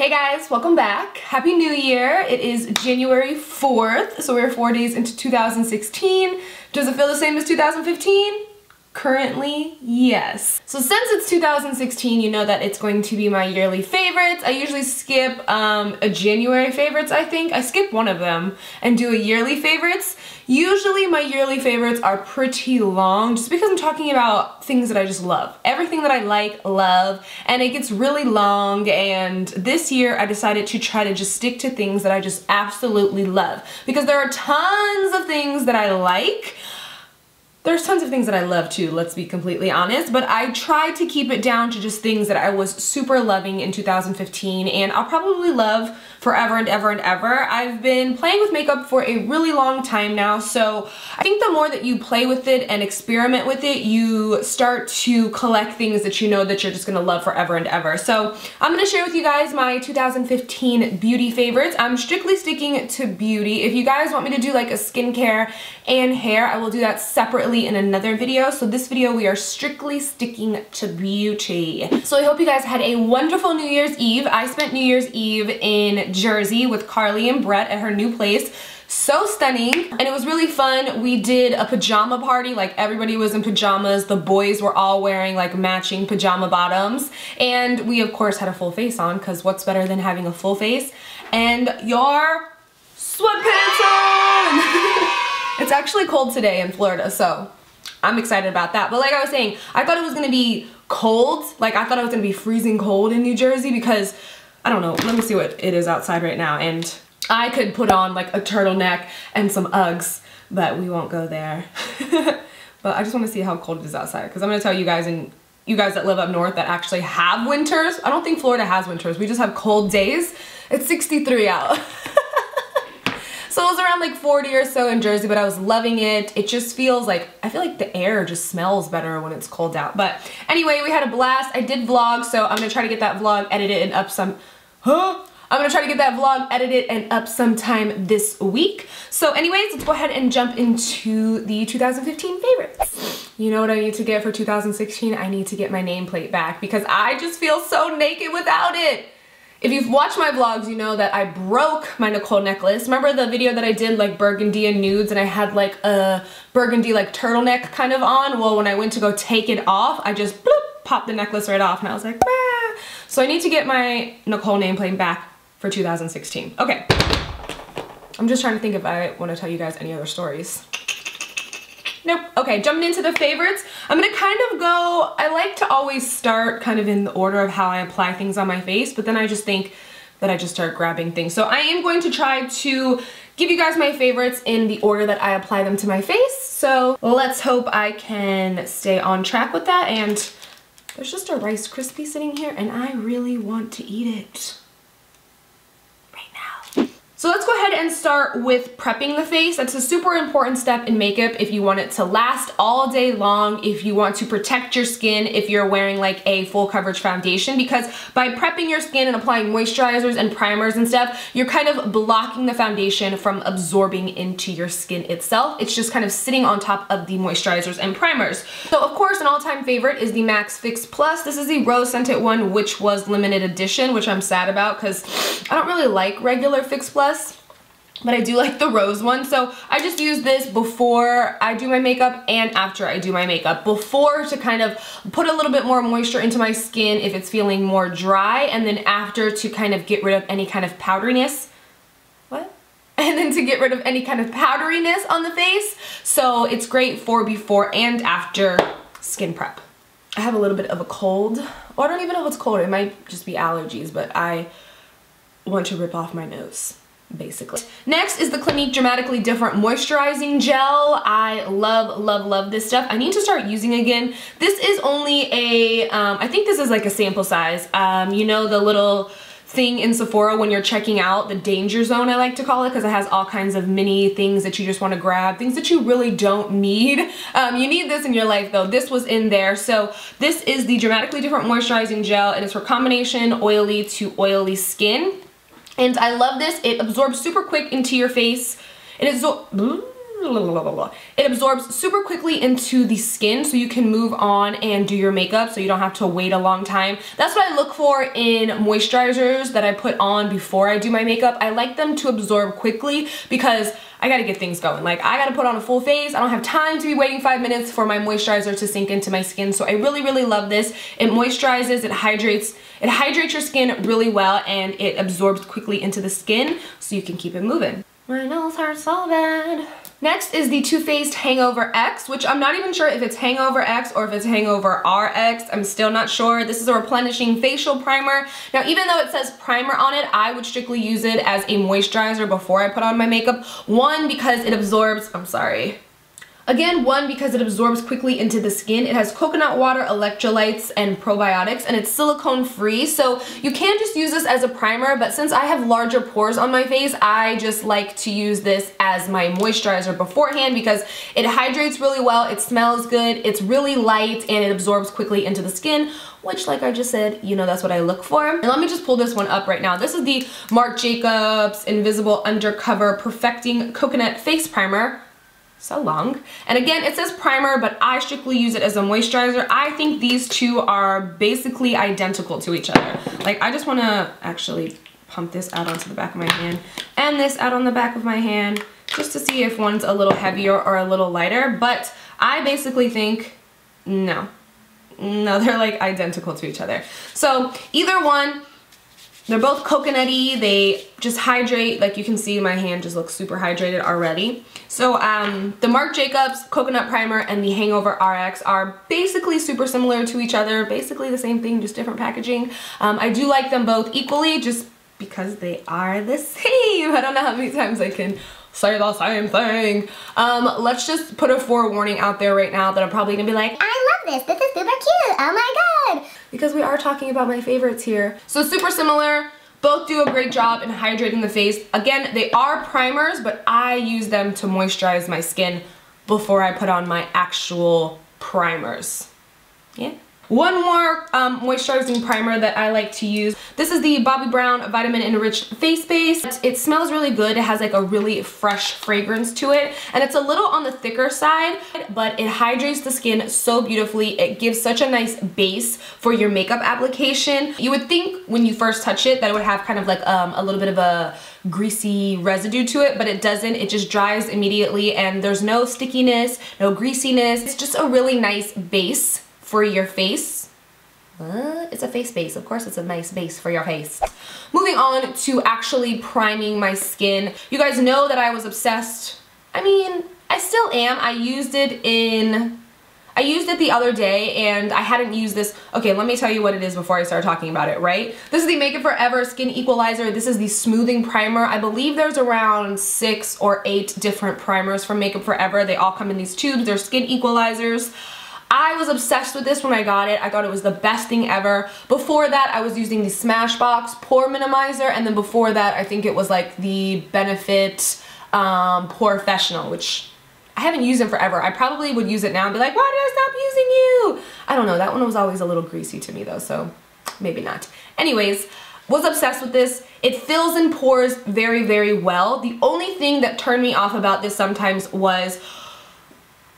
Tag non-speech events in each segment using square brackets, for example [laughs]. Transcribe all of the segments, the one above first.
Hey guys, welcome back. Happy New Year. It is January 4th, so we're four days into 2016. Does it feel the same as 2015? Currently, yes. So since it's 2016, you know that it's going to be my yearly favorites. I usually skip um, a January favorites, I think. I skip one of them and do a yearly favorites. Usually my yearly favorites are pretty long just because I'm talking about things that I just love. Everything that I like, love, and it gets really long and this year I decided to try to just stick to things that I just absolutely love because there are tons of things that I like there's tons of things that I love too, let's be completely honest, but I tried to keep it down to just things that I was super loving in 2015 and I'll probably love forever and ever and ever. I've been playing with makeup for a really long time now, so I think the more that you play with it and experiment with it, you start to collect things that you know that you're just gonna love forever and ever. So I'm gonna share with you guys my 2015 beauty favorites. I'm strictly sticking to beauty. If you guys want me to do like a skincare and hair, I will do that separately separately in another video. So this video, we are strictly sticking to beauty. So I hope you guys had a wonderful New Year's Eve. I spent New Year's Eve in Jersey with Carly and Brett at her new place. So stunning. And it was really fun. We did a pajama party. Like everybody was in pajamas. The boys were all wearing like matching pajama bottoms. And we of course had a full face on because what's better than having a full face? And your sweatpants on It's actually cold today in Florida, so I'm excited about that. But like I was saying, I thought it was gonna be cold. Like I thought it was gonna be freezing cold in New Jersey because, I don't know, let me see what it is outside right now. And I could put on like a turtleneck and some Uggs, but we won't go there. [laughs] but I just wanna see how cold it is outside because I'm gonna tell you guys and you guys that live up north that actually have winters. I don't think Florida has winters. We just have cold days. It's 63 out. [laughs] So it was around like 40 or so in Jersey, but I was loving it. It just feels like, I feel like the air just smells better when it's cold out. But anyway, we had a blast. I did vlog, so I'm gonna try to get that vlog edited and up some, huh? I'm gonna try to get that vlog edited and up sometime this week. So anyways, let's go ahead and jump into the 2015 favorites. You know what I need to get for 2016? I need to get my nameplate back because I just feel so naked without it. If you've watched my vlogs, you know that I broke my Nicole necklace. Remember the video that I did like burgundy and nudes and I had like a burgundy like turtleneck kind of on? Well, when I went to go take it off, I just bloop, popped the necklace right off and I was like, bah. So I need to get my Nicole nameplate back for 2016. Okay. I'm just trying to think if I want to tell you guys any other stories. Nope. Okay, jumping into the favorites. I'm gonna kind of go, I like to always start kind of in the order of how I apply things on my face, but then I just think that I just start grabbing things. So I am going to try to give you guys my favorites in the order that I apply them to my face. So let's hope I can stay on track with that. And there's just a Rice Krispie sitting here and I really want to eat it. So let's go ahead and start with prepping the face. That's a super important step in makeup if you want it to last all day long, if you want to protect your skin, if you're wearing like a full coverage foundation, because by prepping your skin and applying moisturizers and primers and stuff, you're kind of blocking the foundation from absorbing into your skin itself. It's just kind of sitting on top of the moisturizers and primers. So of course, an all-time favorite is the MAC Fix Plus. This is the rose scented one, which was limited edition, which I'm sad about because I don't really like regular Fix Plus but I do like the rose one. So I just use this before I do my makeup and after I do my makeup. Before to kind of put a little bit more moisture into my skin if it's feeling more dry and then after to kind of get rid of any kind of powderiness. What? [laughs] And then to get rid of any kind of powderiness on the face. So it's great for before and after skin prep. I have a little bit of a cold. Well, I don't even know if it's cold. It might just be allergies, but I want to rip off my nose basically. Next is the Clinique Dramatically Different Moisturizing Gel. I love, love, love this stuff. I need to start using again. This is only a, um, I think this is like a sample size. Um, you know the little thing in Sephora when you're checking out, the danger zone I like to call it because it has all kinds of mini things that you just want to grab, things that you really don't need. Um, you need this in your life though. This was in there. So this is the Dramatically Different Moisturizing Gel and it's for combination oily to oily skin. And I love this. It absorbs super quick into your face. It is hmm? It absorbs super quickly into the skin so you can move on and do your makeup so you don't have to wait a long time. That's what I look for in moisturizers that I put on before I do my makeup. I like them to absorb quickly because I gotta get things going. Like I gotta put on a full face. I don't have time to be waiting five minutes for my moisturizer to sink into my skin. So I really, really love this. It moisturizes, it hydrates, it hydrates your skin really well and it absorbs quickly into the skin so you can keep it moving. My nose hurts so bad. Next is the Too Faced Hangover X, which I'm not even sure if it's Hangover X or if it's Hangover RX. I'm still not sure. This is a replenishing facial primer. Now, even though it says primer on it, I would strictly use it as a moisturizer before I put on my makeup. One, because it absorbs, I'm sorry, Again, one, because it absorbs quickly into the skin. It has coconut water, electrolytes, and probiotics, and it's silicone free. So you can just use this as a primer, but since I have larger pores on my face, I just like to use this as my moisturizer beforehand because it hydrates really well, it smells good, it's really light, and it absorbs quickly into the skin, which like I just said, you know that's what I look for. And let me just pull this one up right now. This is the Marc Jacobs Invisible Undercover Perfecting Coconut Face Primer so long. And again, it says primer, but I strictly use it as a moisturizer. I think these two are basically identical to each other. Like, I just wanna actually pump this out onto the back of my hand and this out on the back of my hand just to see if one's a little heavier or a little lighter. But I basically think, no. No, [laughs] they're like identical to each other. So either one, they're both coconutty. They just hydrate. Like you can see my hand just looks super hydrated already. So um, the Marc Jacobs Coconut Primer and the Hangover RX are basically super similar to each other. Basically the same thing, just different packaging. Um, I do like them both equally just because they are the [laughs] same. I don't know how many times I can say the same thing. Um, let's just put a forewarning out there right now that I'm probably gonna be like, I love this, this is super cute, oh my god because we are talking about my favorites here. So super similar, both do a great job in hydrating the face. Again, they are primers, but I use them to moisturize my skin before I put on my actual primers. Yeah. One more um, moisturizing primer that I like to use. This is the Bobbi Brown Vitamin Enriched Face Base. It smells really good. It has like a really fresh fragrance to it. And it's a little on the thicker side, but it hydrates the skin so beautifully. It gives such a nice base for your makeup application. You would think when you first touch it that it would have kind of like um, a little bit of a greasy residue to it, but it doesn't. It just dries immediately and there's no stickiness, no greasiness. It's just a really nice base for your face. It's a face base. Of course it's a nice base for your face. Moving on to actually priming my skin. You guys know that I was obsessed. I mean, I still am. I used it in... I used it the other day and I hadn't used this. Okay, let me tell you what it is before I start talking about it, right? This is the Make Up For Ever Skin Equalizer. This is the smoothing primer. I believe there's around six or eight different primers from Make Up For Ever. They all come in these tubes. They're skin equalizers. I was obsessed with this when I got it. I thought it was the best thing ever. Before that, I was using the Smashbox Pore Minimizer, and then before that, I think it was like the Benefit um, POREfessional, which I haven't used in forever. I probably would use it now and be like, why did I stop using you? I don't know, that one was always a little greasy to me though, so maybe not. Anyways, was obsessed with this. It fills in pores very, very well. The only thing that turned me off about this sometimes was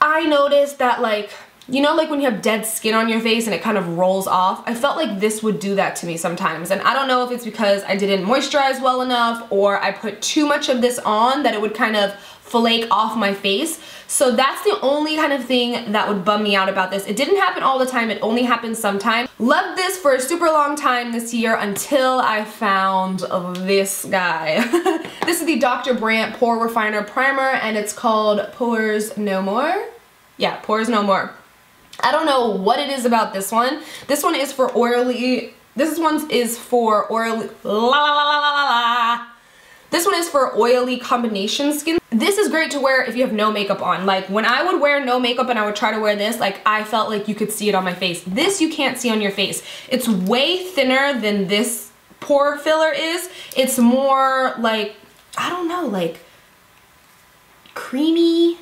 I noticed that like you know like when you have dead skin on your face and it kind of rolls off? I felt like this would do that to me sometimes and I don't know if it's because I didn't moisturize well enough or I put too much of this on that it would kind of flake off my face. So that's the only kind of thing that would bum me out about this. It didn't happen all the time, it only happened sometimes. Loved this for a super long time this year until I found this guy. [laughs] this is the Dr. Brandt Pore Refiner Primer and it's called Pores No More. Yeah, Pores No More. I don't know what it is about this one. This one is for oily, this one is for oily, la la la la la la. This one is for oily combination skin. This is great to wear if you have no makeup on. Like when I would wear no makeup and I would try to wear this, like I felt like you could see it on my face. This you can't see on your face. It's way thinner than this pore filler is. It's more like, I don't know, like creamy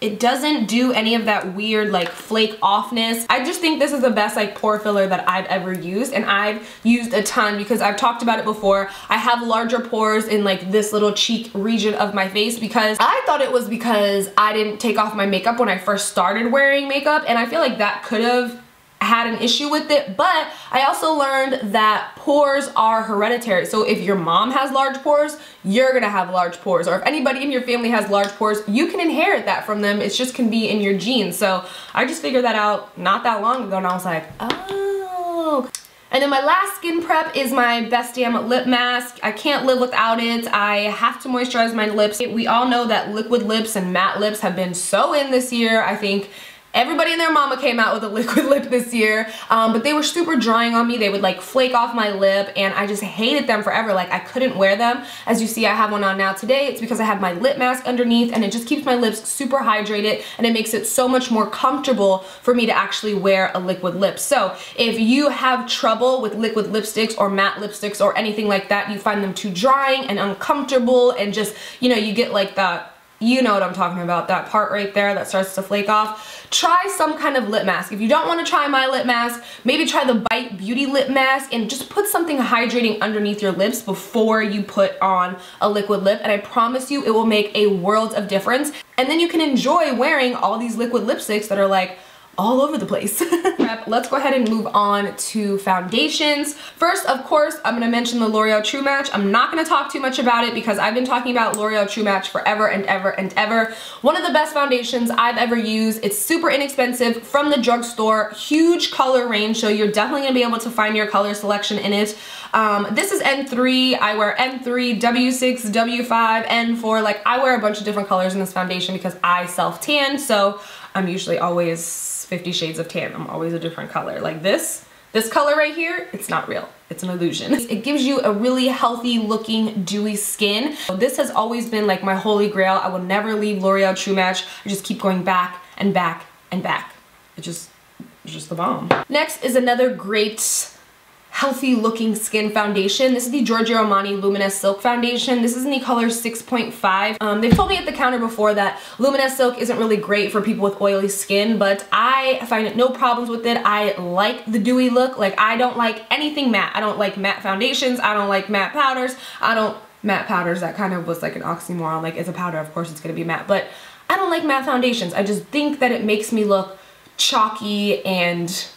It doesn't do any of that weird like flake offness. I just think this is the best like pore filler that I've ever used and I've used a ton because I've talked about it before. I have larger pores in like this little cheek region of my face because I thought it was because I didn't take off my makeup when I first started wearing makeup and I feel like that could have had an issue with it, but I also learned that pores are hereditary. So if your mom has large pores, you're gonna have large pores. Or if anybody in your family has large pores, you can inherit that from them. It just can be in your genes. So I just figured that out not that long ago and I was like, oh. And then my last skin prep is my Best Damn Lip Mask. I can't live without it. I have to moisturize my lips. We all know that liquid lips and matte lips have been so in this year. I think Everybody and their mama came out with a [laughs] liquid lip this year, um, but they were super drying on me. They would like flake off my lip and I just hated them forever. Like I couldn't wear them. As you see, I have one on now today. It's because I have my lip mask underneath and it just keeps my lips super hydrated and it makes it so much more comfortable for me to actually wear a liquid lip. So if you have trouble with liquid lipsticks or matte lipsticks or anything like that, you find them too drying and uncomfortable and just, you know, you get like that you know what I'm talking about, that part right there that starts to flake off. Try some kind of lip mask. If you don't want to try my lip mask, maybe try the Bite Beauty lip mask and just put something hydrating underneath your lips before you put on a liquid lip and I promise you it will make a world of difference. And then you can enjoy wearing all these liquid lipsticks that are like all over the place. [laughs] Let's go ahead and move on to foundations. First, of course, I'm gonna mention the L'Oreal True Match. I'm not gonna talk too much about it because I've been talking about L'Oreal True Match forever and ever and ever. One of the best foundations I've ever used. It's super inexpensive from the drugstore, huge color range, so you're definitely gonna be able to find your color selection in it. Um, this is N3, I wear N3, W6, W5, N4, like I wear a bunch of different colors in this foundation because I self-tan, so I'm usually always 50 Shades of Tan. I'm always a different color. Like this, this color right here, it's not real. It's an illusion. It gives you a really healthy looking dewy skin. This has always been like my holy grail. I will never leave L'Oreal True Match. I just keep going back and back and back. It just, it's just the bomb. Next is another great healthy looking skin foundation. This is the Giorgio Armani Luminous Silk Foundation. This is in the color 6.5. Um, they've told me at the counter before that Luminous Silk isn't really great for people with oily skin, but I find no problems with it. I like the dewy look. Like I don't like anything matte. I don't like matte foundations. I don't like matte powders. I don't, matte powders, that kind of was like an oxymoron. Like it's a powder, of course it's gonna be matte, but I don't like matte foundations. I just think that it makes me look chalky and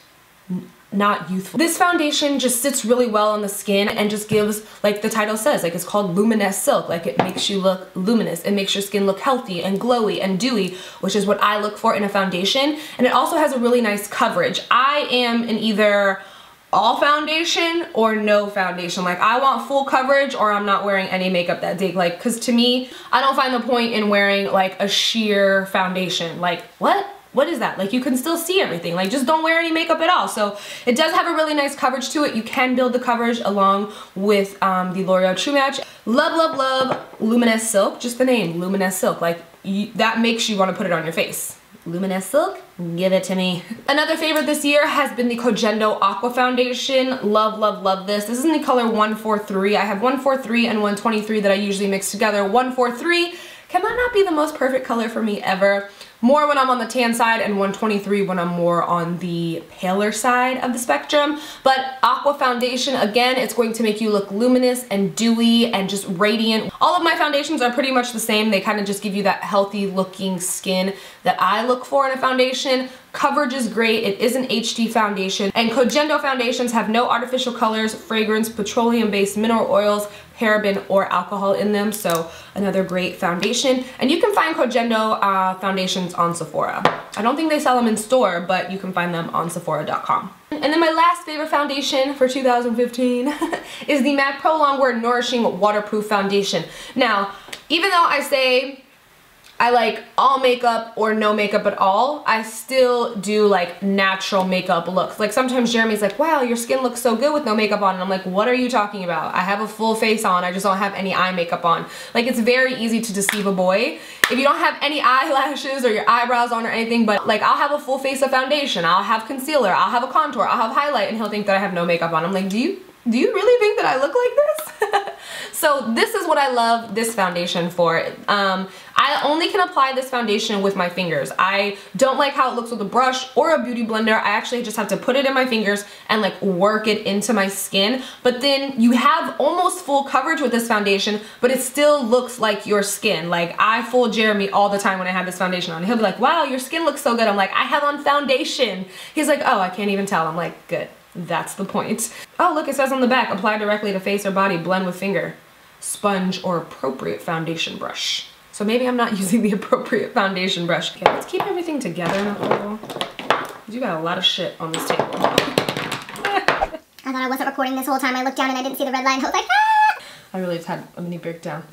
not youthful. This foundation just sits really well on the skin and just gives, like the title says, like it's called Luminous Silk. Like it makes you look luminous. It makes your skin look healthy and glowy and dewy, which is what I look for in a foundation. And it also has a really nice coverage. I am in either all foundation or no foundation. Like I want full coverage or I'm not wearing any makeup that day. Like, cause to me, I don't find the point in wearing like a sheer foundation. Like, what? What is that? Like you can still see everything. Like just don't wear any makeup at all. So it does have a really nice coverage to it. You can build the coverage along with um, the L'Oreal True Match. Love, love, love Luminous Silk. Just the name, Luminous Silk. Like you, that makes you want to put it on your face. Luminous Silk, give it to me. Another favorite this year has been the Koh Gen Do Aqua Foundation. Love, love, love this. This is in the color 143. I have 143 and 123 that I usually mix together. 143 cannot not be the most perfect color for me ever more when I'm on the tan side and 123 when I'm more on the paler side of the spectrum. But Aqua Foundation, again, it's going to make you look luminous and dewy and just radiant. All of my foundations are pretty much the same. They kind of just give you that healthy looking skin that I look for in a foundation. Coverage is great. It is an HD foundation. And Koh Gen Do foundations have no artificial colors, fragrance, petroleum-based mineral oils, paraben, or alcohol in them. So another great foundation. And you can find Koh Gen Do uh, foundations on Sephora. I don't think they sell them in store, but you can find them on Sephora.com. And then my last favorite foundation for 2015 [laughs] is the MAC Pro Longwear Nourishing Waterproof Foundation. Now, even though I say I like all makeup or no makeup at all, I still do like natural makeup looks. Like sometimes Jeremy's like, wow, your skin looks so good with no makeup on. And I'm like, what are you talking about? I have a full face on, I just don't have any eye makeup on. Like it's very easy to deceive a boy. If you don't have any eyelashes or your eyebrows on or anything, but like I'll have a full face of foundation, I'll have concealer, I'll have a contour, I'll have highlight, and he'll think that I have no makeup on. I'm like, do you, do you really think that I look like this? [laughs] so this is what I love this foundation for. Um, I only can apply this foundation with my fingers. I don't like how it looks with a brush or a beauty blender. I actually just have to put it in my fingers and like work it into my skin. But then you have almost full coverage with this foundation, but it still looks like your skin. Like I fool Jeremy all the time when I have this foundation on. He'll be like, wow, your skin looks so good. I'm like, I have on foundation. He's like, oh, I can't even tell. I'm like, good. That's the point. Oh, look, it says on the back, apply directly to face or body, blend with finger, sponge or appropriate foundation brush. So maybe I'm not [laughs] using the appropriate foundation brush. Okay, let's keep everything together. You got a lot of shit on this table. [laughs] I thought I wasn't recording this whole time. I looked down and I didn't see the red line. I was like, ah! I really just had a mini breakdown.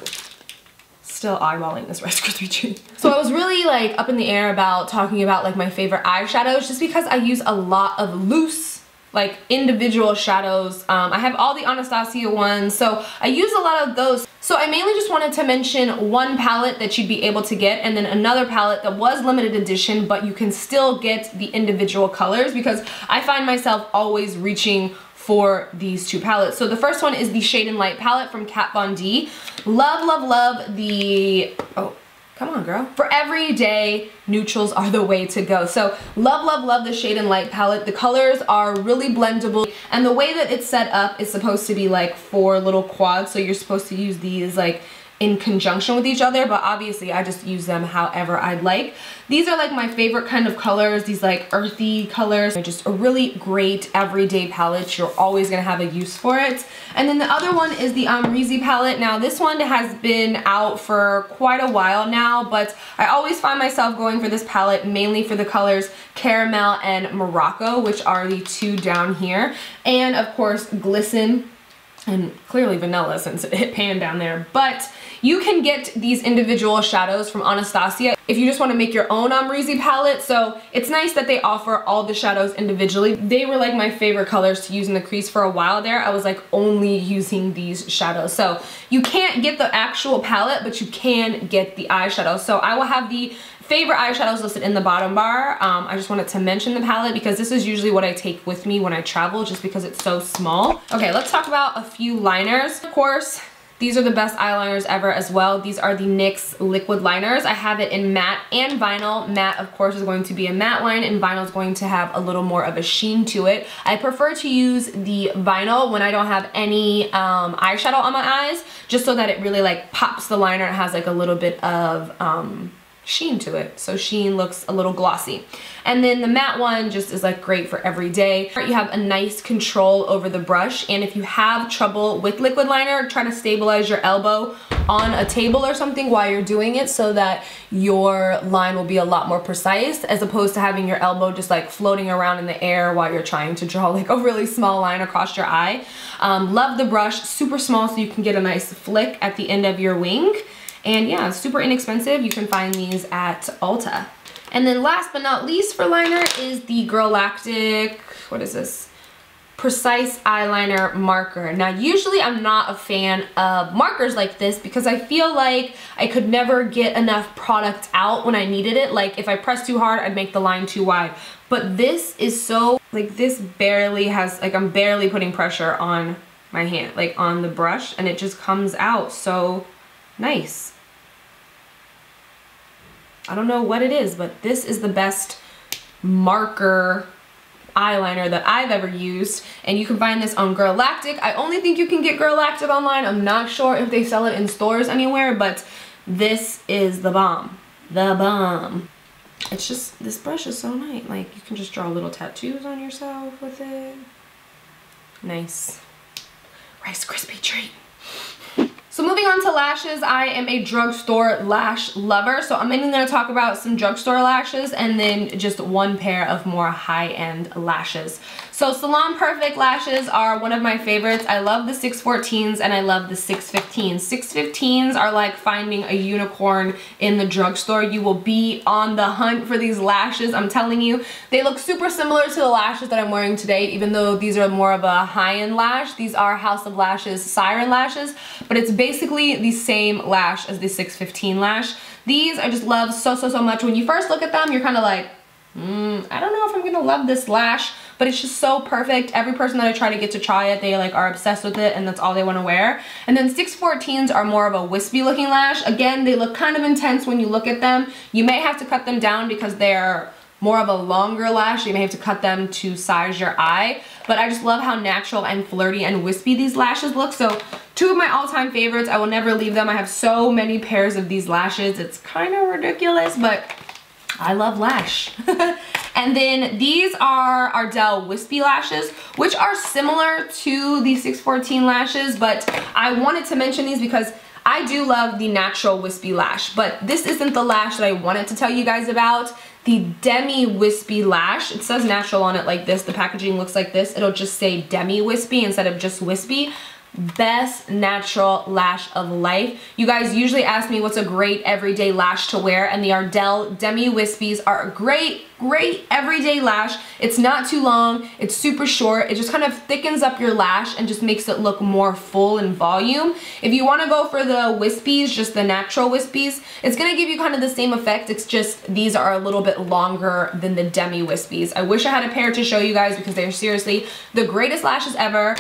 Still eyeballing this Rice Krispie treat. So I was really like up in the air about talking about like my favorite eyeshadows just because I use a lot of loose like individual shadows. Um, I have all the Anastasia ones, so I use a lot of those. So I mainly just wanted to mention one palette that you'd be able to get and then another palette that was limited edition, but you can still get the individual colors because I find myself always reaching for these two palettes. So the first one is the Shade and Light palette from Kat Von D. Love, love, love the, oh, Come on, girl. For everyday, neutrals are the way to go. So love, love, love the Shade and Light palette. The colors are really blendable. And the way that it's set up is supposed to be like four little quads. So you're supposed to use these like in conjunction with each other, but obviously I just use them however I'd like. These are like my favorite kind of colors, these like earthy colors. They're just a really great everyday palette. You're always gonna have a use for it. And then the other one is the um, Amrezy palette. Now this one has been out for quite a while now, but I always find myself going for this palette mainly for the colors Caramel and Morocco, which are the two down here. And of course, Glisten and clearly vanilla since it hit pan down there. But you can get these individual shadows from Anastasia if you just want to make your own Amrezy palette. So it's nice that they offer all the shadows individually. They were like my favorite colors to use in the crease for a while there. I was like only using these shadows. So you can't get the actual palette, but you can get the eyeshadow. So I will have the favorite eyeshadows listed in the bottom bar. Um, I just wanted to mention the palette because this is usually what I take with me when I travel just because it's so small. Okay, let's talk about a few liners. Of course, these are the best eyeliners ever as well. These are the NYX liquid liners. I have it in matte and vinyl. Matte, of course, is going to be a matte line and vinyl is going to have a little more of a sheen to it. I prefer to use the vinyl when I don't have any um, eyeshadow on my eyes, just so that it really like pops the liner. It has like a little bit of um, sheen to it. So sheen looks a little glossy. And then the matte one just is like great for every day. You have a nice control over the brush. And if you have trouble with liquid liner, try to stabilize your elbow on a table or something while you're doing it so that your line will be a lot more precise as opposed to having your elbow just like floating around in the air while you're trying to draw like a really small line across your eye. Um, love the brush, super small so you can get a nice flick at the end of your wing. And yeah, super inexpensive. You can find these at Ulta. And then last but not least for liner is the Girlactik, what is this? Precise Eyeliner Marker. Now usually I'm not a fan of markers like this because I feel like I could never get enough product out when I needed it. Like if I press too hard, I'd make the line too wide. But this is so, like this barely has, like I'm barely putting pressure on my hand, like on the brush and it just comes out so nice. I don't know what it is, but this is the best marker eyeliner that I've ever used and you can find this on Girlactik. I only think you can get Girlactik online. I'm not sure if they sell it in stores anywhere, but this is the bomb. The bomb. It's just, this brush is so nice. Like you can just draw little tattoos on yourself with it. Nice. Rice Krispie treat. So moving on to lashes, I am a drugstore lash lover. So I'm mainly gonna talk about some drugstore lashes and then just one pair of more high-end lashes. So Salon Perfect lashes are one of my favorites. I love the 614s and I love the 615s. 615s are like finding a unicorn in the drugstore. You will be on the hunt for these lashes, I'm telling you. They look super similar to the lashes that I'm wearing today, even though these are more of a high-end lash. These are House of Lashes Siren lashes, but it's basically the same lash as the 615 lash. These I just love so, so, so much. When you first look at them, you're kind of like, mm, I don't know if I'm gonna love this lash, but it's just so perfect. Every person that I try to get to try it, they like are obsessed with it and that's all they want to wear. And then 614s are more of a wispy looking lash. Again, they look kind of intense when you look at them. You may have to cut them down because they're more of a longer lash. You may have to cut them to size your eye. But I just love how natural and flirty and wispy these lashes look. So two of my all-time favorites. I will never leave them. I have so many pairs of these lashes. It's kind of ridiculous, but I love lash. [laughs] and then these are Ardell Wispy Lashes, which are similar to the 614 lashes, but I wanted to mention these because I do love the natural wispy lash, but this isn't the lash that I wanted to tell you guys about the Demi Wispy Lash. It says natural on it like this. The packaging looks like this. It'll just say Demi Wispy instead of just Wispy best natural lash of life. You guys usually ask me what's a great everyday lash to wear and the Ardell Demi Wispies are a great, great everyday lash. It's not too long, it's super short, it just kind of thickens up your lash and just makes it look more full in volume. If you wanna go for the wispies, just the natural wispies, it's gonna give you kind of the same effect, it's just these are a little bit longer than the Demi Wispies. I wish I had a pair to show you guys because they're seriously the greatest lashes ever.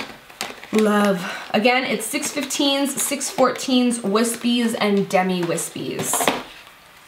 Love. Again, it's 615s, 614s, wispies, and demi wispies.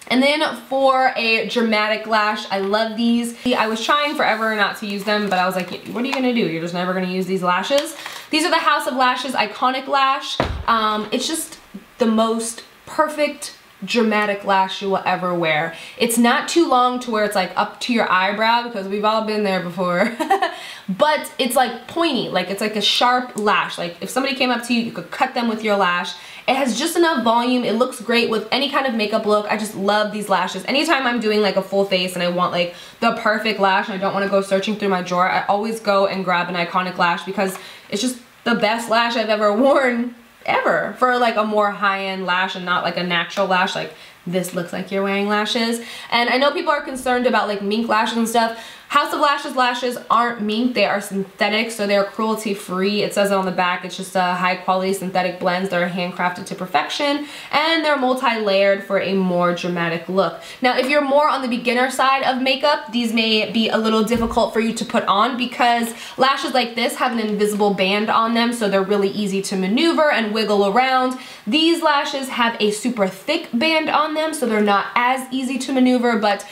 And then for a dramatic lash, I love these. I was trying forever not to use them, but I was like, what are you gonna do? You're just never gonna use these lashes. These are the House of Lashes Iconic Lash. Um, it's just the most perfect dramatic lash you will ever wear. It's not too long to where it's like up to your eyebrow because we've all been there before. [laughs] but it's like pointy, like it's like a sharp lash. Like if somebody came up to you, you could cut them with your lash. It has just enough volume. It looks great with any kind of makeup look. I just love these lashes. Anytime I'm doing like a full face and I want like the perfect lash and I don't want to go searching through my drawer, I always go and grab an iconic lash because it's just the best lash I've ever worn ever for like a more high-end lash and not like a natural lash like this looks like you're wearing lashes. And I know people are concerned about like mink lashes and stuff House of Lashes lashes aren't mink, they are synthetic, so they're cruelty free. It says it on the back, it's just a high quality synthetic blends that are handcrafted to perfection, and they're multi-layered for a more dramatic look. Now, if you're more on the beginner side of makeup, these may be a little difficult for you to put on because lashes like this have an invisible band on them, so they're really easy to maneuver and wiggle around. These lashes have a super thick band on them, so they're not as easy to maneuver, but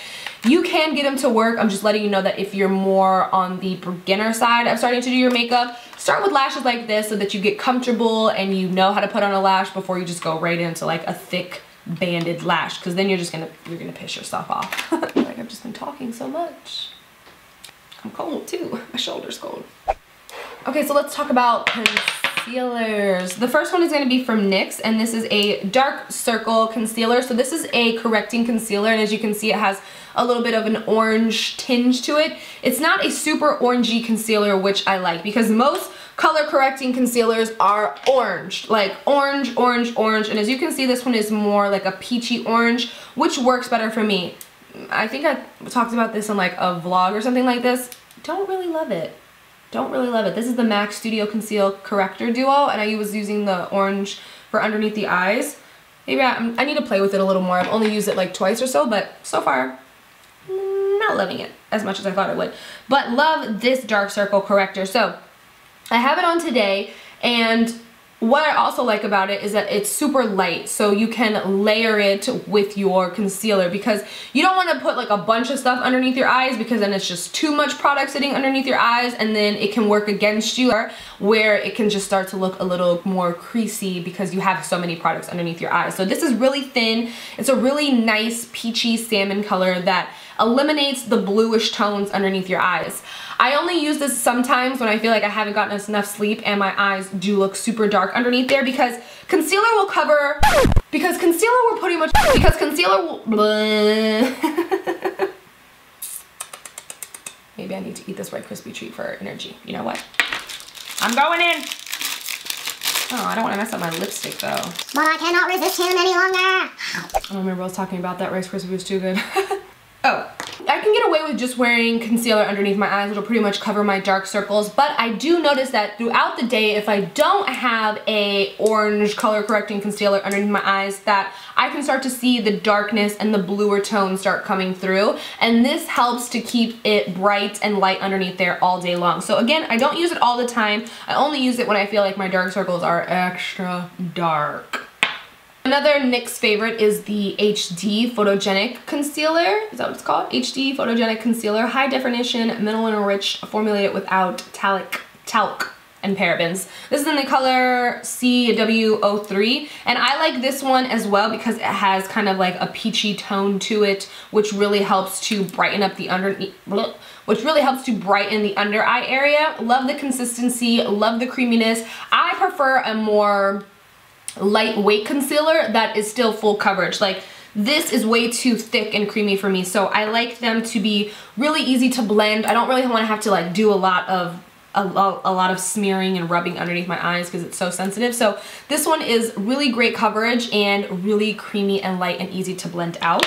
you can get them to work. I'm just letting you know that if you're more on the beginner side of starting to do your makeup, start with lashes like this so that you get comfortable and you know how to put on a lash before you just go right into like a thick banded lash because then you're just gonna you're gonna piss yourself off. [laughs] like I've just been talking so much. I'm cold too. My shoulder's cold. Okay, so let's talk about concealers. The first one is going to be from NYX and this is a dark circle concealer. So this is a correcting concealer and as you can see it has a little bit of an orange tinge to it. It's not a super orangey concealer which I like because most color correcting concealers are orange like orange orange orange and as you can see this one is more like a peachy orange which works better for me I think I talked about this in like a vlog or something like this don't really love it don't really love it. This is the MAC Studio Conceal Corrector Duo, and I was using the orange for underneath the eyes. Maybe I, I need to play with it a little more. I've only used it like twice or so, but so far, not loving it as much as I thought it would. But love this dark circle corrector. So I have it on today, and what I also like about it is that it's super light so you can layer it with your concealer because you don't want to put like a bunch of stuff underneath your eyes because then it's just too much product sitting underneath your eyes and then it can work against you where it can just start to look a little more creasy because you have so many products underneath your eyes. So this is really thin. It's a really nice peachy salmon color that eliminates the bluish tones underneath your eyes. I only use this sometimes when I feel like I haven't gotten enough sleep and my eyes do look super dark underneath there because concealer will cover, because concealer will pretty much, because concealer will, [laughs] Maybe I need to eat this Rice Krispie treat for energy. You know what? I'm going in. Oh, I don't want to mess up my lipstick though. But I cannot resist him any longer. I don't remember I was talking about that Rice Krispie was too good. [laughs] oh, I can get away with just wearing concealer underneath my eyes. It'll pretty much cover my dark circles. But I do notice that throughout the day, if I don't have a orange color correcting concealer underneath my eyes, that I can start to see the darkness and the bluer tones start coming through. And this helps to keep it bright and light underneath there all day long. So again, I don't use it all the time. I only use it when I feel like my dark circles are extra dark. Another NYX favorite is the HD Photogenic Concealer. Is that what it's called? HD Photogenic Concealer. High definition, mineral enriched, formulated without talc, talc and parabens. This is in the color CW03 and I like this one as well because it has kind of like a peachy tone to it which really helps to brighten up the underneath which really helps to brighten the under eye area. Love the consistency, love the creaminess. I prefer a more lightweight concealer that is still full coverage. Like this is way too thick and creamy for me. So I like them to be really easy to blend. I don't really want to have to like do a lot of a, a, lot of smearing and rubbing underneath my eyes because it's so sensitive. So this one is really great coverage and really creamy and light and easy to blend out.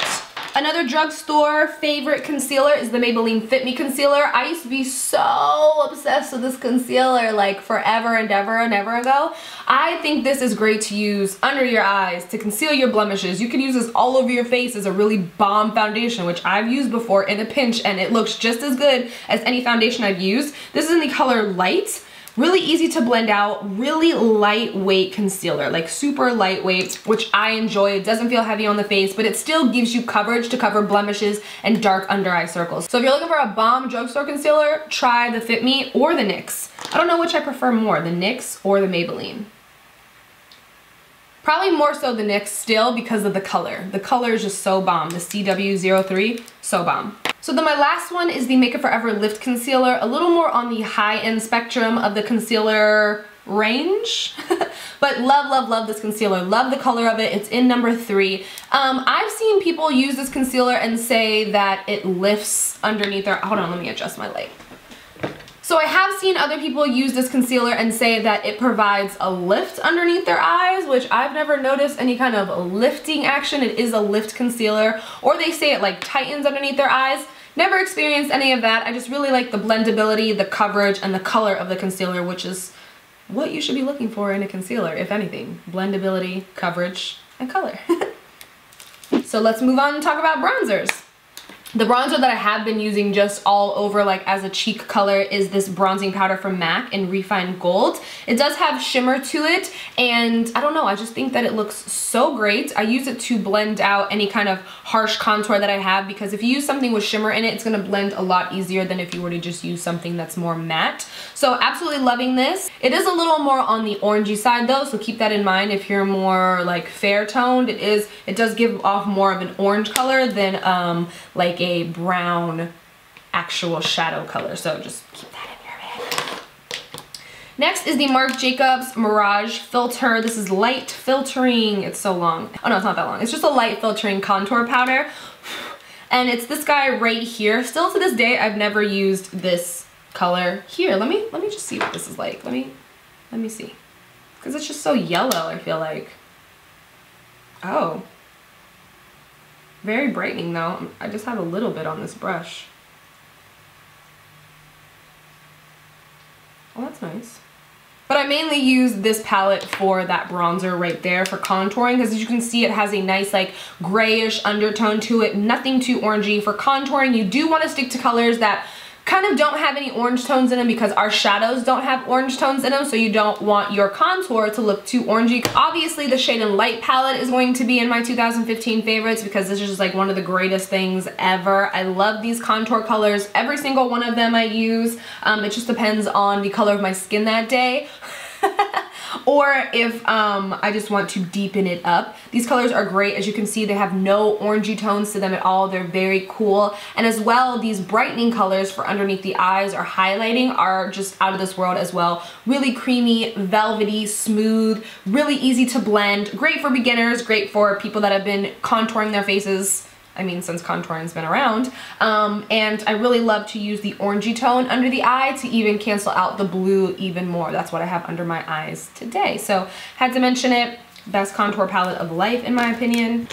Another drugstore favorite concealer is the Maybelline Fit Me Concealer. I used to be so obsessed with this concealer like forever and ever and ever ago. I think this is great to use under your eyes to conceal your blemishes. You can use this all over your face as a really bomb foundation, which I've used before in a pinch and it looks just as good as any foundation I've used. This is in the color Light. Really easy to blend out, really lightweight concealer, like super lightweight, which I enjoy. It doesn't feel heavy on the face, but it still gives you coverage to cover blemishes and dark under eye circles. So if you're looking for a bomb drugstore concealer, try the Fit Me or the NYX. I don't know which I prefer more, the NYX or the Maybelline. Probably more so the NYX still because of the color. The color is just so bomb. The CW03, so bomb. So then my last one is the Make Makeup Forever Lift Concealer, a little more on the high-end spectrum of the concealer range. [laughs] but love, love, love this concealer. Love the color of it. It's in number three. Um, I've seen people use this concealer and say that it lifts underneath their, hold on, let me adjust my light. So I have seen other people use this concealer and say that it provides a lift underneath their eyes, which I've never noticed any kind of lifting action. It is a lift concealer. Or they say it like tightens underneath their eyes. Never experienced any of that. I just really like the blendability, the coverage, and the color of the concealer, which is what you should be looking for in a concealer, if anything. Blendability, coverage, and color. [laughs] so let's move on and talk about bronzers. The bronzer that I have been using just all over like as a cheek color is this bronzing powder from MAC in Refined Gold. It does have shimmer to it and I don't know, I just think that it looks so great. I use it to blend out any kind of harsh contour that I have because if you use something with shimmer in it, it's gonna blend a lot easier than if you were to just use something that's more matte. So absolutely loving this. It is a little more on the orangey side though, so keep that in mind if you're more like fair toned. It is, it does give off more of an orange color than um, like a brown actual shadow color. So just keep that in your head. Next is the Marc Jacobs Mirage Filter. This is light filtering. It's so long. Oh no, it's not that long. It's just a light filtering contour powder. And it's this guy right here. Still to this day, I've never used this color. Here, let me let me just see what this is like. Let me let me see. Because it's just so yellow, I feel like. Oh, very brightening though. I just have a little bit on this brush. Oh, that's nice. But I mainly use this palette for that bronzer right there for contouring because as you can see it has a nice like grayish undertone to it, nothing too orangey. For contouring you do want to stick to colors that kind of don't have any orange tones in them because our shadows don't have orange tones in them so you don't want your contour to look too orangey. Obviously the Shade and Light palette is going to be in my 2015 favorites because this is just like one of the greatest things ever. I love these contour colors. Every single one of them I use. Um, it just depends on the color of my skin that day. [laughs] or if um, I just want to deepen it up. These colors are great. As you can see, they have no orangey tones to them at all. They're very cool. And as well, these brightening colors for underneath the eyes or highlighting are just out of this world as well. Really creamy, velvety, smooth, really easy to blend. Great for beginners, great for people that have been contouring their faces I mean, since contouring's been around. Um, and I really love to use the orangey tone under the eye to even cancel out the blue even more. That's what I have under my eyes today. So had to mention it. Best contour palette of life, in my opinion.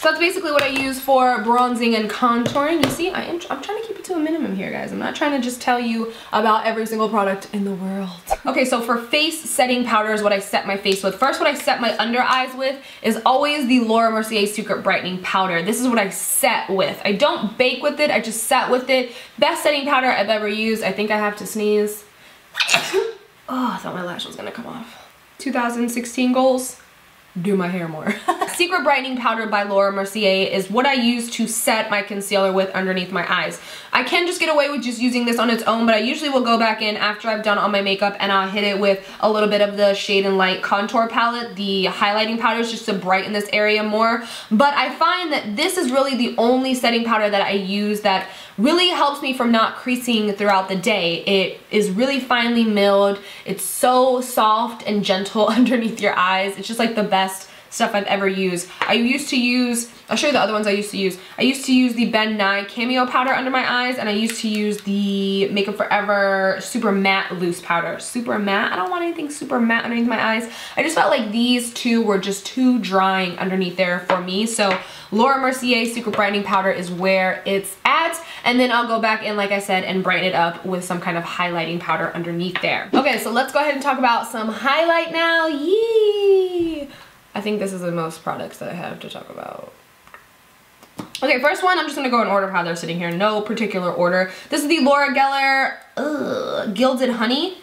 So that's basically what I use for bronzing and contouring. You see, I am, I'm trying to keep it to a minimum here, guys. I'm not trying to just tell you about every single product in the world. [laughs] Okay, so for face setting powder is what I set my face with. First, what I set my under eyes with is always the Laura Mercier Secret Brightening Powder. This is what I set with. I don't bake with it, I just set with it. Best setting powder I've ever used. I think I have to sneeze. [laughs] oh, I thought my lash was gonna come off. 2016 goals do my hair more. [laughs] Secret Brightening Powder by Laura Mercier is what I use to set my concealer with underneath my eyes. I can just get away with just using this on its own, but I usually will go back in after I've done all my makeup and I'll hit it with a little bit of the Shade and Light Contour Palette, the highlighting powders, just to brighten this area more. But I find that this is really the only setting powder that I use that really helps me from not creasing throughout the day. It is really finely milled. It's so soft and gentle [laughs] underneath your eyes. It's just like the best best stuff I've ever used. I used to use, I'll show you the other ones I used to use. I used to use the Ben Nye Cameo Powder under my eyes and I used to use the Make Up For Ever Super Matte Loose Powder. Super matte, I don't want anything super matte underneath my eyes. I just felt like these two were just too drying underneath there for me. So Laura Mercier Secret Brightening Powder is where it's at. And then I'll go back in, like I said, and brighten it up with some kind of highlighting powder underneath there. Okay, so let's go ahead and talk about some highlight now. Yee! I think this is the most products that I have to talk about. Okay, first one, I'm just gonna go in order of how they're sitting here. No particular order. This is the Laura Geller ugh, Gilded Honey.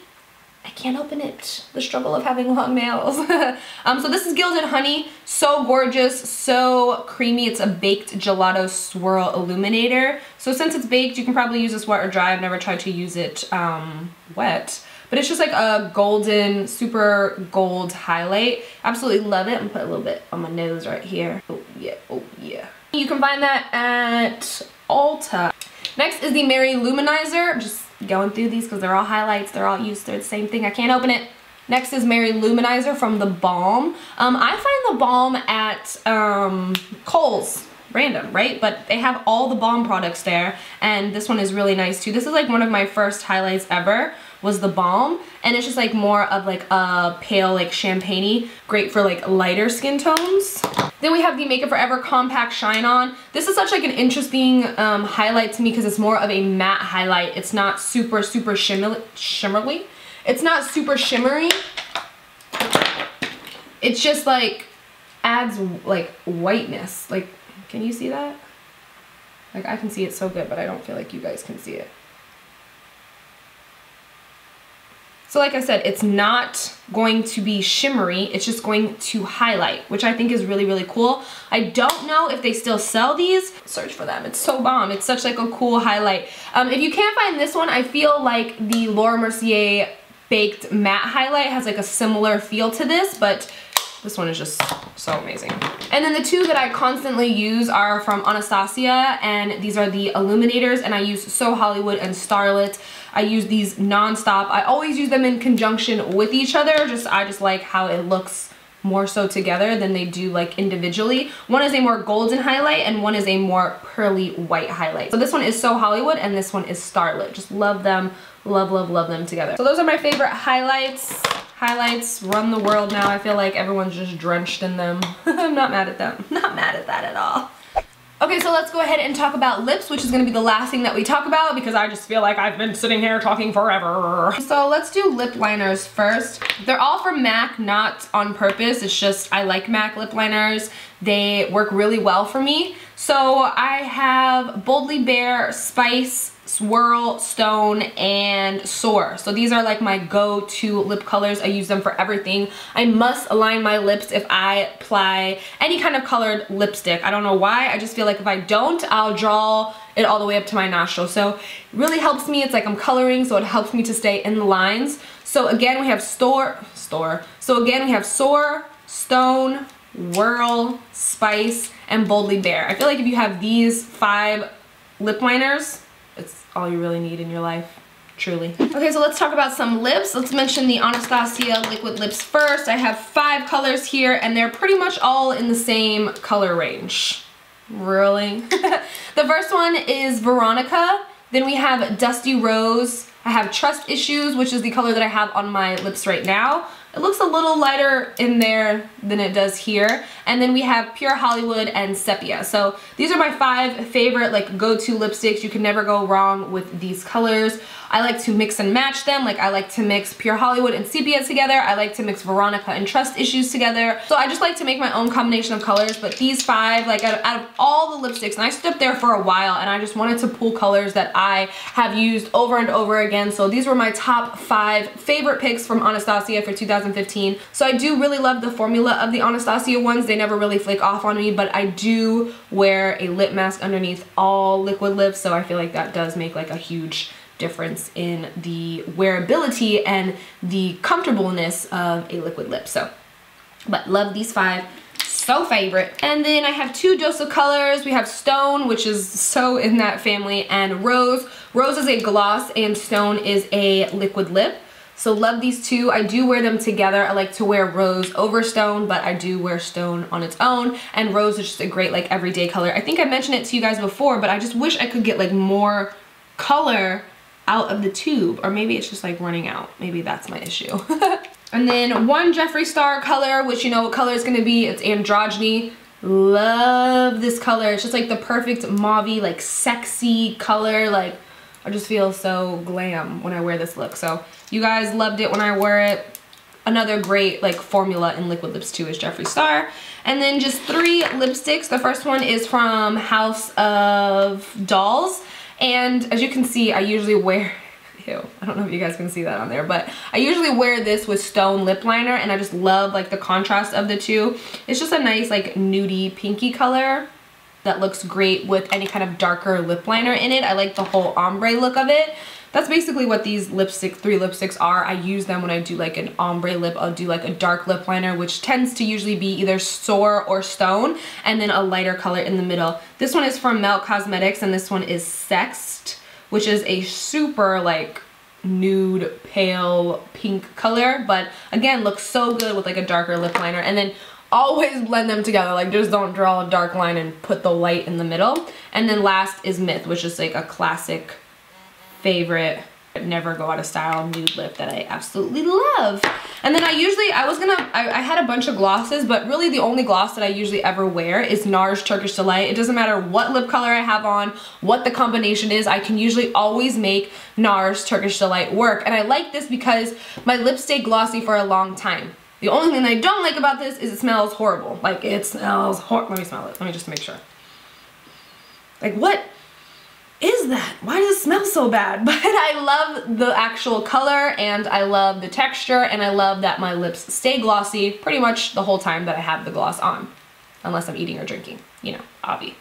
I can't open it. The struggle of having long nails. [laughs] um, so this is Gilded Honey. So gorgeous, so creamy. It's a baked gelato swirl illuminator. So since it's baked, you can probably use this wet or dry. I've never tried to use it um, wet. But it's just like a golden, super gold highlight. Absolutely love it. I'm gonna put a little bit on my nose right here. Oh yeah, oh yeah. You can find that at Ulta. Next is the Mary-Lou Manizer. I'm just going through these because they're all highlights. They're all used. They're the same thing. I can't open it. Next is Mary-Lou Manizer from The Balm. Um, I find The Balm at um, Kohl's random, right? But they have all the Balm products there, and this one is really nice too. This is like one of my first highlights ever was the balm and it's just like more of like a pale like champagne great for like lighter skin tones then we have the Make Up For Ever Compact Shine On. This is such like an interesting um, highlight to me because it's more of a matte highlight. It's not super, super shimmer shimmerly. It's not super shimmery. It's just like adds like whiteness. Like, can you see that? Like I can see it so good, but I don't feel like you guys can see it. So like I said, it's not going to be shimmery, it's just going to highlight, which I think is really, really cool. I don't know if they still sell these. Search for them, it's so bomb. It's such like a cool highlight. Um, if you can't find this one, I feel like the Laura Mercier Baked Matte Highlight has like a similar feel to this, but this one is just so amazing. And then the two that I constantly use are from Anastasia, and these are the Illuminators, and I use So Hollywood and Starlit. I use these non-stop. I always use them in conjunction with each other. Just I just like how it looks more so together than they do like individually. One is a more golden highlight and one is a more pearly white highlight. So this one is So Hollywood and this one is Starlit. Just love them, love, love, love them together. So those are my favorite highlights. Highlights run the world now. I feel like everyone's just drenched in them. [laughs] I'm not mad at them. [laughs] Not mad at that at all. Okay, so let's go ahead and talk about lips, which is gonna be the last thing that we talk about because I just feel like I've been sitting here talking forever. So let's do lip liners first. They're all from MAC, not on purpose. It's just I like MAC lip liners. They work really well for me. So I have Boldly Bare Spice Swirl, Stone, and Soar. So these are like my go-to lip colors. I use them for everything. I must align my lips if I apply any kind of colored lipstick. I don't know why. I just feel like if I don't, I'll draw it all the way up to my nostril. So it really helps me. It's like I'm coloring, so it helps me to stay in the lines. So again, we have Store, Store. So again, we have Soar, Stone, Whirl, Spice, and Boldly Bare. I feel like if you have these five lip liners, it's all you really need in your life truly. Okay, so let's talk about some lips. Let's mention the Anastasia liquid lips first. I have five colors here and they're pretty much all in the same color range. Really? [laughs] the first one is Veronica. Then we have Dusty Rose. I have Trust Issues, which is the color that I have on my lips right now. It looks a little lighter in there than it does here. And then we have Pure Hollywood and Sepia. So these are my five favorite like go-to lipsticks. You can never go wrong with these colors. I like to mix and match them. Like I like to mix Pure Hollywood and Sepia together. I like to mix Veronica and Trust Issues together. So I just like to make my own combination of colors. But these five, like out of, out of all the lipsticks, and I stood up there for a while and I just wanted to pull colors that I have used over and over again. So these were my top five favorite picks from Anastasia for 2015. So I do really love the formula of the Anastasia ones. They never really flake off on me, but I do wear a lip mask underneath all liquid lips. So I feel like that does make like a huge difference in the wearability and the comfortableness of a liquid lip. So, but love these five so favorite. And then I have two Dose of Colors. We have Stone, which is so in that family, and Rose. Rose is a gloss and Stone is a liquid lip. So love these two. I do wear them together. I like to wear Rose over Stone, but I do wear Stone on its own. And Rose is just a great like everyday color. I think I mentioned it to you guys before, but I just wish I could get like more color out of the tube or maybe it's just like running out. Maybe that's my issue. [laughs] and then one Jeffree Star color, which you know what color is gonna be. It's androgyny. Love this color. It's just like the perfect mauve like sexy color. Like I just feel so glam when I wear this look. So you guys loved it when I wore it. Another great like formula in liquid lips too is Jeffree Star. And then just three lipsticks. The first one is from House of Dolls. And as you can see, I usually wear, [laughs] ew, I don't know if you guys can see that on there, but I usually wear this with Stone lip liner and I just love like the contrast of the two. It's just a nice like nudie pinky color that looks great with any kind of darker lip liner in it. I like the whole ombre look of it. That's basically what these lipstick, three lipsticks are. I use them when I do like an ombre lip. I'll do like a dark lip liner, which tends to usually be either Soar or Stone, and then a lighter color in the middle. This one is from Melt Cosmetics, and this one is Sexed, which is a super like nude pale pink color, but again, looks so good with like a darker lip liner. And then always blend them together like just don't draw a dark line and put the light in the middle and then last is myth which is like a classic favorite never go out of style nude lip that I absolutely love. And then I usually, I was gonna, I, I, had a bunch of glosses, but really the only gloss that I usually ever wear is NARS Turkish Delight. It doesn't matter what lip color I have on, what the combination is, I can usually always make NARS Turkish Delight work. And I like this because my lips stay glossy for a long time. The only thing I don't like about this is it smells horrible. Like it smells hor- let me smell it. Let me just make sure. Like what? That? Why does it smell so bad? [laughs] But I love the actual color and I love the texture and I love that my lips stay glossy pretty much the whole time that I have the gloss on. Unless I'm eating or drinking, you know, obvi.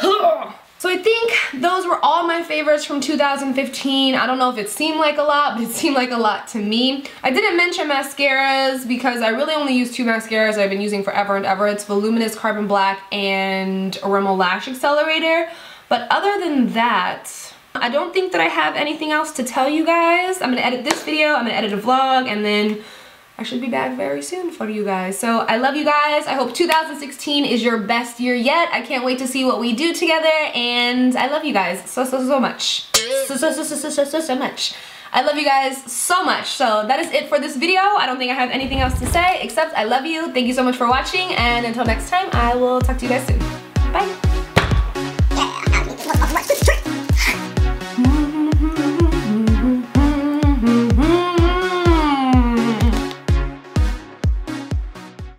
[sighs] So I think those were all my favorites from 2015. I don't know if it seemed like a lot, but it seemed like a lot to me. I didn't mention mascaras because I really only use two mascaras I've been using forever and ever. It's Voluminous Carbon Black and Rimmel Lash Accelerator. But other than that, I don't think that I have anything else to tell you guys. I'm gonna edit this video, I'm gonna edit a vlog, and then I should be back very soon for you guys. So I love you guys. I hope 2016 is your best year yet. I can't wait to see what we do together, and I love you guys so, so, so much. So, so, so, so, so, so, so, much. I love you guys so much. So that is it for this video. I don't think I have anything else to say except I love you. Thank you so much for watching and until next time, I will talk to you guys soon. Bye.